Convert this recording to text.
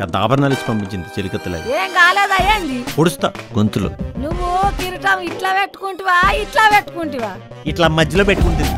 పెద్ద ఆభరణాలు ఇచ్చి పంపించింది చెలికత్తలాగా. ఏం కాలేదా ఏంది? పొడుస్తా గొంతులో. నువ్వు కిరీటం ఇట్లా పెట్టుకుంటివా ఇట్లా పెట్టుకుంటివా? ఇట్లా మధ్యలో పెట్టుకుంటుంది.